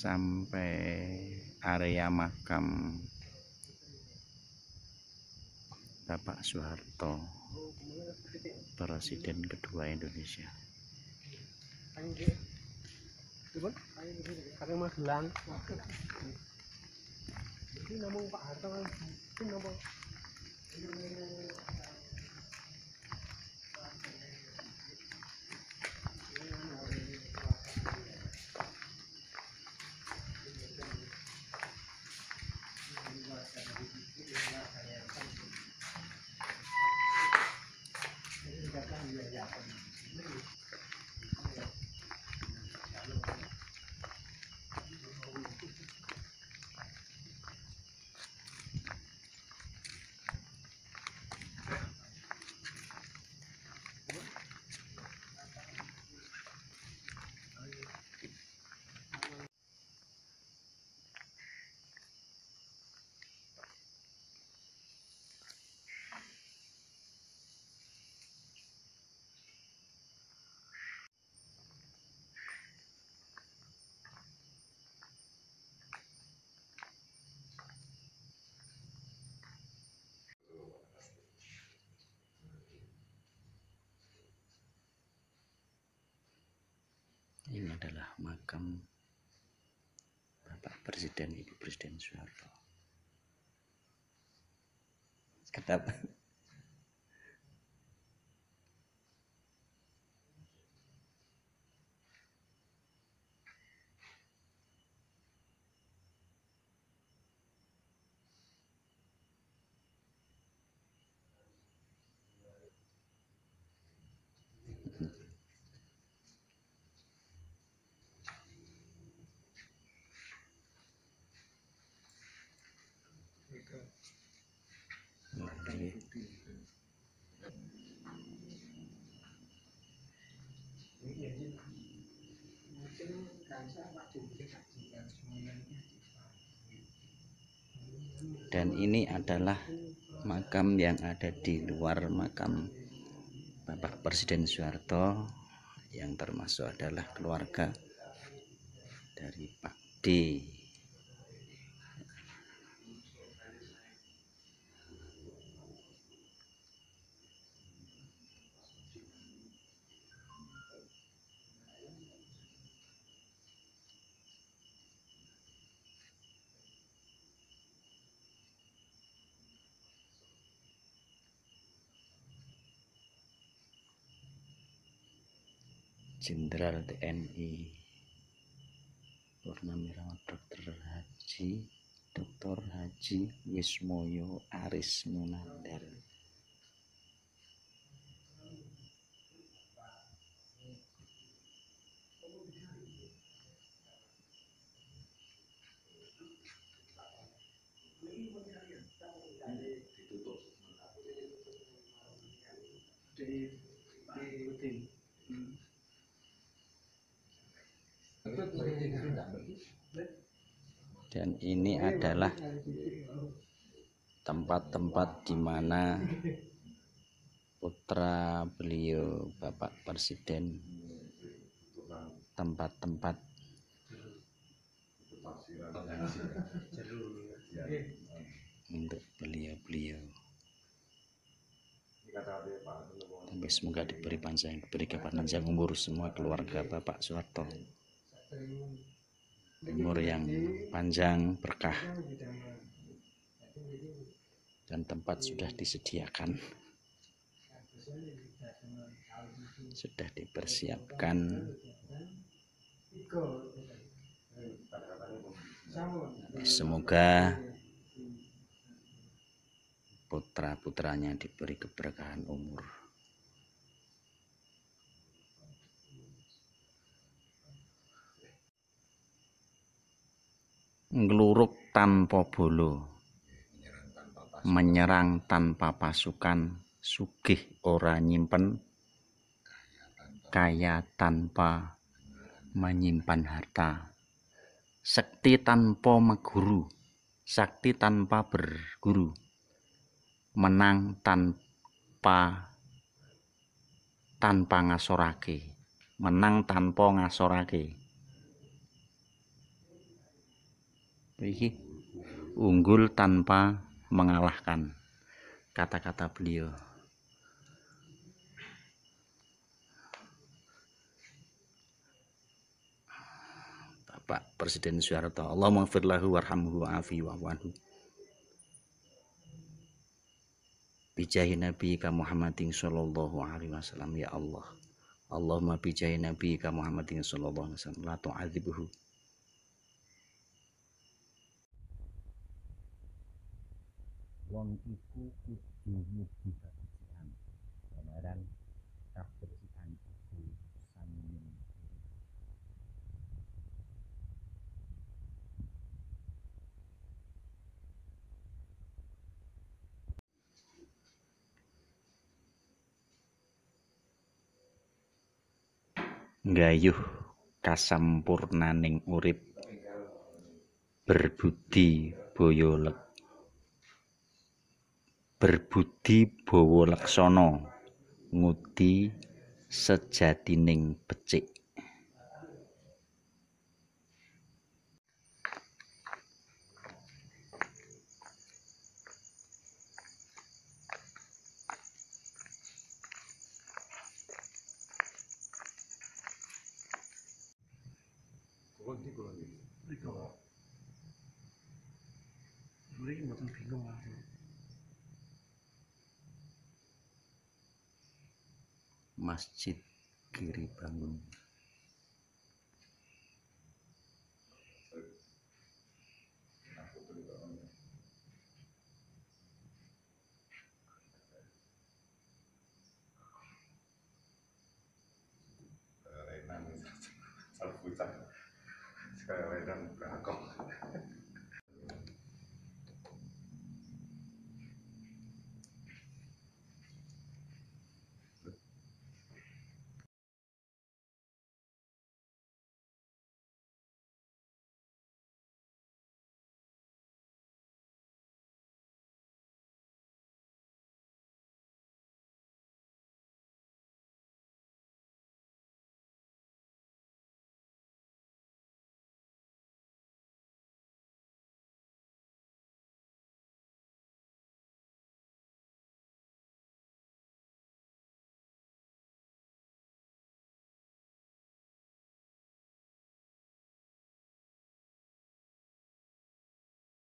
sampai area makam Bapak Soeharto Presiden kedua Indonesia. Pak Harto adalah makam Bapak Presiden Ibu Presiden Soeharto. Kenapa dan ini adalah makam yang ada di luar makam Bapak Presiden Soeharto yang termasuk adalah keluarga dari Pak D Jenderal TNI Purnawirawan Dr. Haji Dr. Haji Wismoyo Aris Munandar ini adalah tempat-tempat di mana putra beliau Bapak Presiden tempat-tempat untuk beliau-beliau. Tapi semoga diberi panjang diberi kepanjang umur semua keluarga Bapak Soeharto umur yang panjang berkah dan tempat sudah disediakan. Sudah dipersiapkan. Semoga putra putranya diberi keberkahan umur ngeluruk tanpa bolo. Menyerang tanpa pasukan. Sugih ora nyimpen. Kaya tanpa menyimpan harta. Sekti tanpa meguru. Sakti tanpa berguru. Menang tanpa tanpa ngasorake. Menang tanpa ngasorake Iki unggul tanpa mengalahkan kata-kata beliau. Bapak Presiden Soeharto, Allah maghfirlahu warhamhu wa'afi wa'wanhu. Bijahi Nabi Muhammadin sallallahu alaihi wasallam ya Allah. Allahumma bijahi Nabi Muhammadin sallallahu alaihi wasallam la tu'adzibuhu. Wong iku kudu mugi kebersihan. Kebenaran kebersihan iku samin nggayuh kasampurnaning urip berbudi lek berbudi bawa laksana ngudi sejatining becik. Mriki mboten bingung masjid kiri bangun